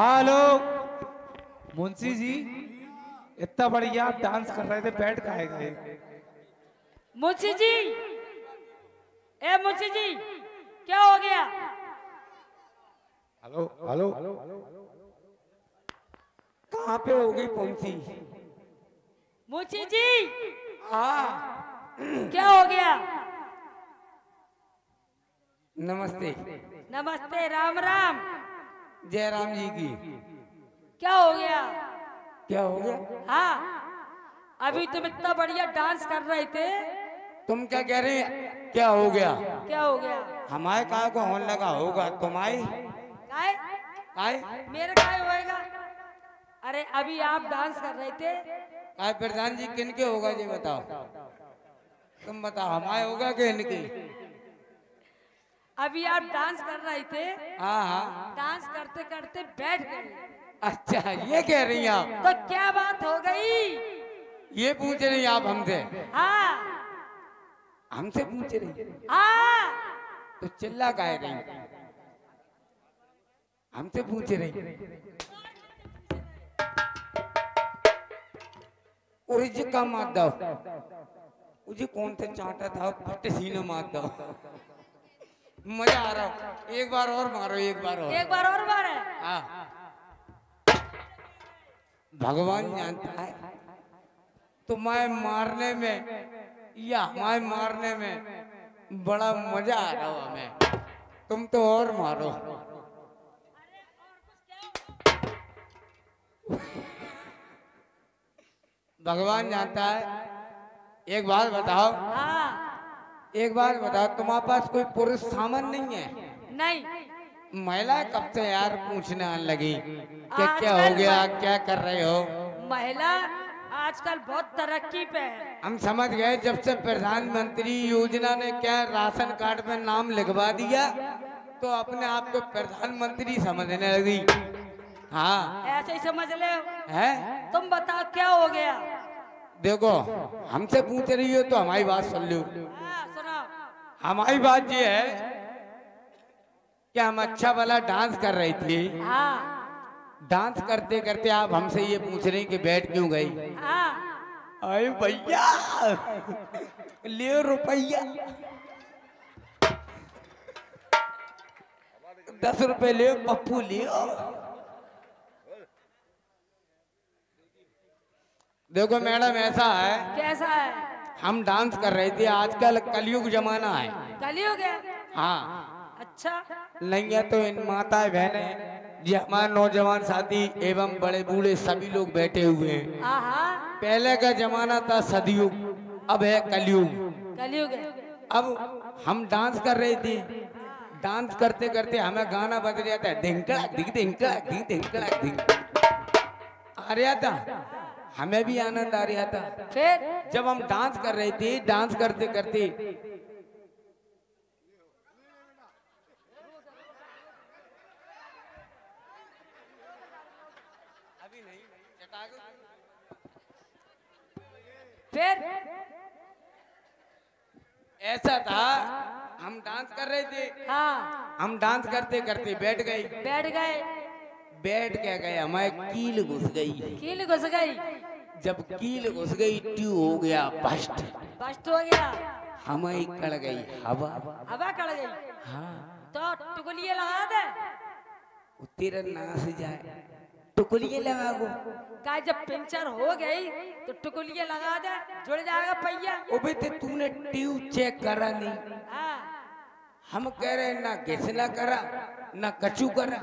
Hello. Munshi ji इतना बढ़िया आप डांस कर रहे थे बैठ खाए गए मुंशी जी ए मुंशी जी क्या हो गया? हेलो। हेलो। कहाँ पे हो गई पहुँची मुंशी जी हाँ। क्या हो गया? नमस्ते। नमस्ते राम राम। जय राम जी की। क्या हो गया? क्या हो गया? हाँ। अभी तुम इतना बढ़िया डांस कर रहे थे। तुम क्या कह रहे क्या हो गया? क्या हो गया? हमारे कहा को होने लगा होगा? तुम्हारी काय? काय? मेरे काय होएगा? अरे अभी आप डांस कर रहे थे। काय प्रधान जी किन के होगा जी बताओ? तुम बताओ हमारे होगा कि इनके? अभी आप डांस कर रहे थे? हाँ हाँ। डांस करते करते बैठ गए। अच्छा ये कह रही हैं आप। तो क्या बात हो गई? ये पूछ रही आप हमसे? हाँ। हमसे पूछ रही हाँ। तो चिल्ला कह रही हमसे पूछ रही और का मार दो कौन सा चाटा था? फट सीने मार दो मज़ा आ रहा हो। एक बार और मारो एक बार और। एक बार और बार है। हाँ भगवान जानता है। तुम्हें मारने में या हमारे मारने में बड़ा मज़ा आ रहा हो हमें तुम तो और मारो। भगवान जानता है। एक बात बताओ। हाँ। एक बार बताओ तुम्हारे पास कोई पुरुष सामान नहीं है? नहीं। महिला कब से यार पूछने लगी कि क्या हो गया क्या कर रहे हो? महिला आजकल बहुत तरक्की पे है। हम समझ गए जब से प्रधानमंत्री योजना ने क्या राशन कार्ड में नाम लिखवा दिया तो अपने आप को प्रधानमंत्री समझने लगी। हाँ। ऐसे ही समझ ले। है? तुम बताओ क्या हो गया? देखो हमसे पूछ रही हो तो हमारी बात सुन लो। हाँ। हमारी बात ये है कि हम अच्छा वाला डांस कर रही थी। हाँ। डांस करते करते आप हमसे ये पूछ रहे कि बैठ क्यों गई? हाँ। अरे भैया ले रुपया। दस रुपए ले पप्पू ले। देखो मैडम ऐसा है। कैसा है? हम डांस कर रहे थे आजकल कलयुग जमाना है। कलयुग है? हाँ। अच्छा। नहीं है तो इन माता बहने जी हमारे नौजवान साथी एवं बड़े बूढ़े सभी लोग बैठे हुए हैं। पहले का जमाना था सदयुग अब है कलयुग। कलयुग अब हम डांस कर रहे थे। डांस करते करते हमें गाना बज रहा था धिंकड़ा दिख धिंकड़ा दिख धिंकड़ा दिख आ रहा था। हमें भी आनंद आ रहा था। फिर? जब हम डांस कर रहे थे डांस करते करते। फिर? ऐसा था हम डांस कर रहे थे। हाँ। हम डांस करते करते बैठ गए। बैठ गए। बैठ के गए हमारे कील घुस गई। कील घुस गई। जब कील घुस गई ट्यू हो गया बस्ट। बस्ट हो गया। हमारी कड़ गई हवा। हवा कड़ गई। हाँ। तो टुकलिए लगा दे। तेरा नाश जाए। टुकलिए लगा गो। का जब पंचर हो गई तो टुकलिए लगा दे। जुड़ जाएगा पहिया। ओबे ते तूने ट्यूब चेक करा नहीं। हाँ। हम कह रहे ना घिसना करा ना कचू करा।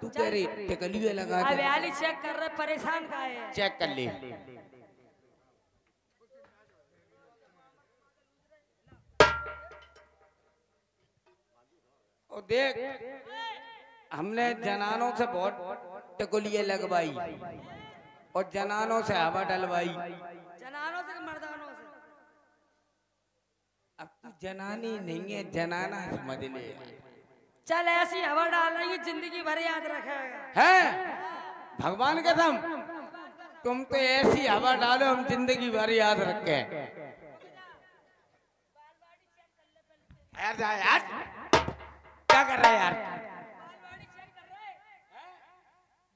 तू कह रही टिकलिए लगा अब दे याली चेक कर रहे परेशान का है? चेक कर ले। ओ देख हमने जनानों से बहुत टिकुलिए लगवाई और जनानों से हवा डलवाई जनानों से कि मर्दानों से अब तू जनानी नहीं है जनाना समझ ले चल ऐसी हवा डाल रही ज़िंदगी भर याद रखेगा। है? भगवान कसम तुम तो ऐसी हवा डालो हम ज़िंदगी भर याद रखे। यार। क्या कर रहा है यार?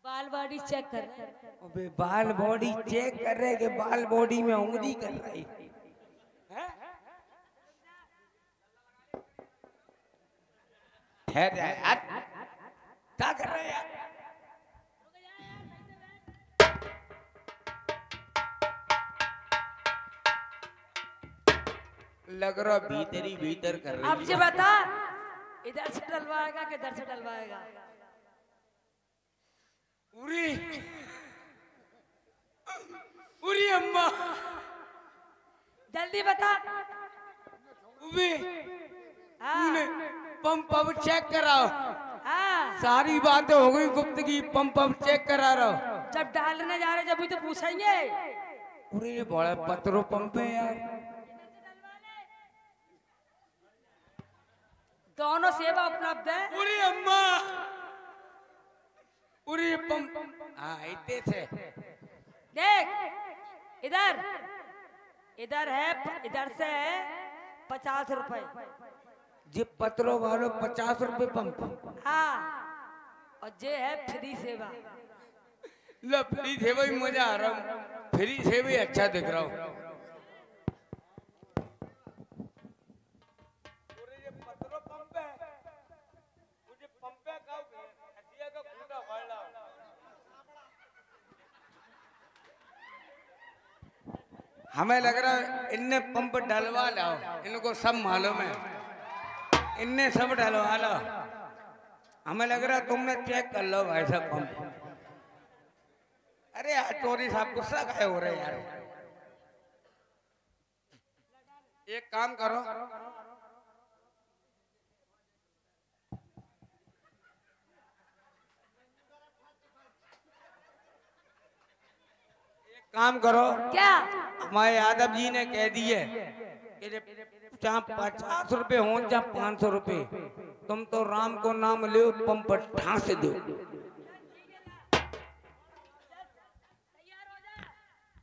बाल बॉडी चेक कर रहे अबे बाल बॉडी चेक कर रहे कि बाल बॉडी में उंगली कर रही ठहर जा यार क्या कर रहे हैं यार? लग रहा भीतर ही भीतर कर अब रही से है। बता इधर से डलवाएगा कि इधर से डलवाएगा? पूरी पूरी अम्मा। जल्दी बता। उबे हाँ। पंप अब चेक कराओ। हाँ। सारी बातें हो गई गुप्तगी पंप अब चेक करा रहा जब डालने जा रहे जब भी तो पूछेंगे। पूरे ये बड़ा पत्रो पंप है यार। दोनों सेवा उपलब्ध है पूरी अम्मा। पूरी पंप हाँ इतने से देख इधर। इधर है इधर से है पचास रुपए। जे पत्रों वालों पचास रुपए पंप। हाँ और ये है फ्री सेवा। लो फ्री सेवा ही मज़ा आ रहा हूँ। फ्री सेवा ही अच्छा दिख रहा हूँ। हमें लग रहा है इनने पंप डलवा लाओ। इनको सब मालूम है। इनने सब डलवा लो हमें लग रहा तुमने चेक कर लो भाई साहब पंप अरे यार चोरी साहब गुस्सा काहे हो रहे यार। एक काम करो। एक काम करो। क्या? हमारे यादव जी ने कह दिए। चाहे पचास रुपए हो चाहे पाँच सौ रुपए तुम तो राम को नाम ले, पंप ठांस दो।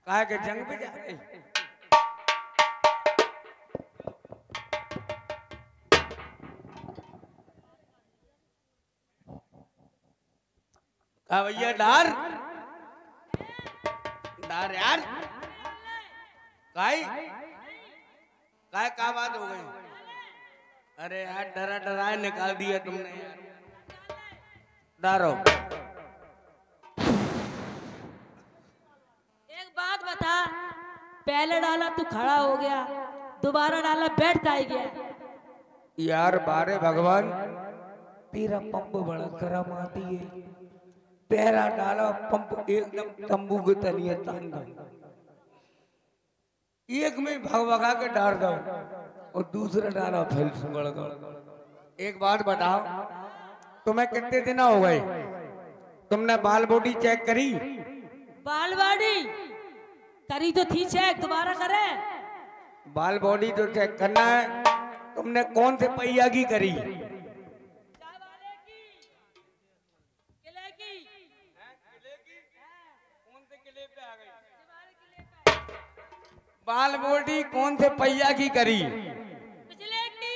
कहा कि जंग पे जा रहे? भैया, डार? डार यार? काय काय का बात हो गई? अरे यार डरा डराए निकाल दिया तुमने। यार डारो। एक बात बता पहले डाला तू खड़ा हो गया दोबारा डाला बैठ का गया। यार बारे भगवान तेरा पंप बड़ा करम आती है पहला डाला पंप एकदम तंबू के तलिए तान एक में भग भगा के डाल दो और दूसरा डाला फिर सुगड़ दो। एक बात बताओ तुम्हें कितने दिन हो गए? तुमने बाल बॉडी चेक करी? बाल बॉडी? करी तो थी चेक दोबारा करे। बाल बॉडी तो चेक करना है। तुमने कौन से पहिया की करी? बाल बॉडी कौन से पहिया की करी? पिछले की।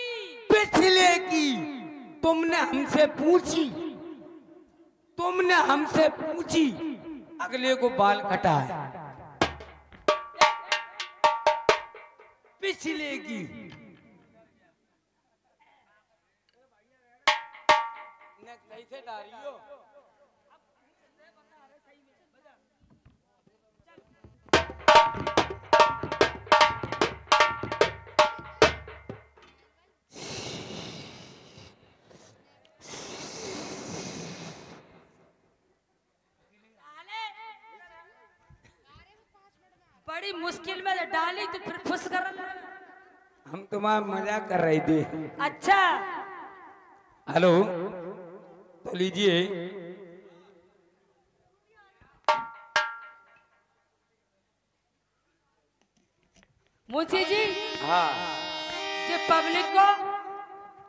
पिछले की। तुमने हमसे पूछी। तुमने हमसे पूछी। अगले को बाल कटा है पिछले की। कैसे डारी हो बड़ी मुश्किल में डाली तो फिर खुश कर हम तुम्हारा मज़ाक कर रहे थे। अच्छा। हेलो। तो लीजिए। मुंशी जी हाँ। पब्लिक को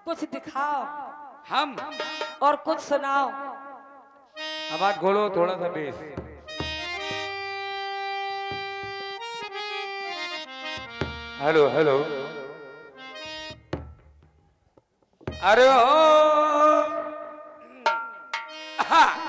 कुछ दिखाओ। हम? और कुछ सुनाओ। आवाज़ खोलो थोड़ा सा बेस। हेलो हेलो अरे हो हाँ।